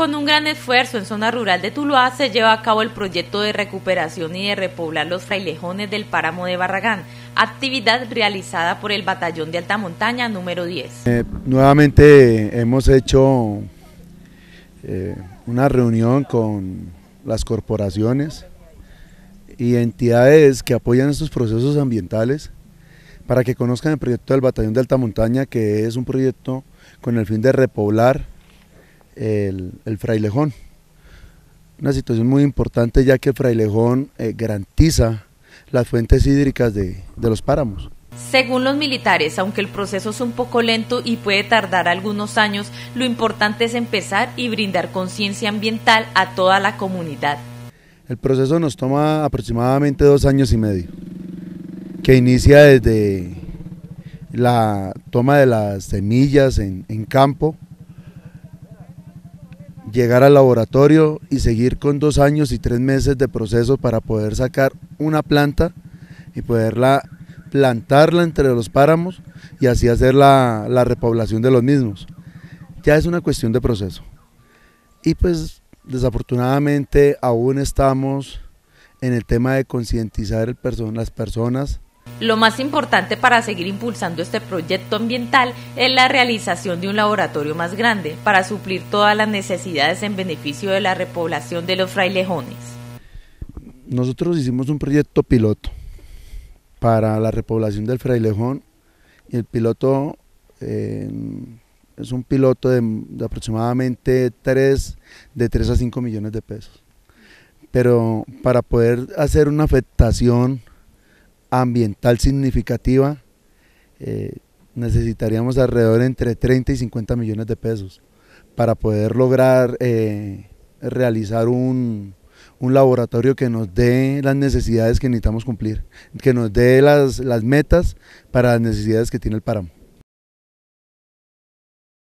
Con un gran esfuerzo en zona rural de Tuluá se lleva a cabo el proyecto de recuperación y de repoblar los frailejones del páramo de Barragán, actividad realizada por el Batallón de Alta Montaña número 10. Eh, nuevamente hemos hecho eh, una reunión con las corporaciones y entidades que apoyan estos procesos ambientales para que conozcan el proyecto del Batallón de Alta Montaña, que es un proyecto con el fin de repoblar el, frailejón. Una situación muy importante ya que el frailejón eh, garantiza las fuentes hídricas de, de los páramos. Según los militares, aunque el proceso es un poco lento y puede tardar algunos años, lo importante es empezar y brindar conciencia ambiental a toda la comunidad. El proceso nos toma aproximadamente dos años y medio, que inicia desde la toma de las semillas en, en campo, llegar al laboratorio y seguir con dos años y tres meses de proceso para poder sacar una planta y poderla plantarla entre los páramos y así hacer la, la repoblación de los mismos. Ya es una cuestión de proceso. Y pues desafortunadamente aún estamos en el tema de concientizar las personas lo más importante para seguir impulsando este proyecto ambiental es la realización de un laboratorio más grande para suplir todas las necesidades en beneficio de la repoblación de los frailejones. Nosotros hicimos un proyecto piloto para la repoblación del frailejón y el piloto es un piloto de, aproximadamente 3, de 3 a 5 millones de pesos. Pero para poder hacer una afectación ambiental significativa, eh, necesitaríamos alrededor entre 30 y 50 millones de pesos para poder lograr eh, realizar un, un, laboratorio que nos dé las necesidades que necesitamos cumplir, que nos dé las, las metas para las necesidades que tiene el páramo.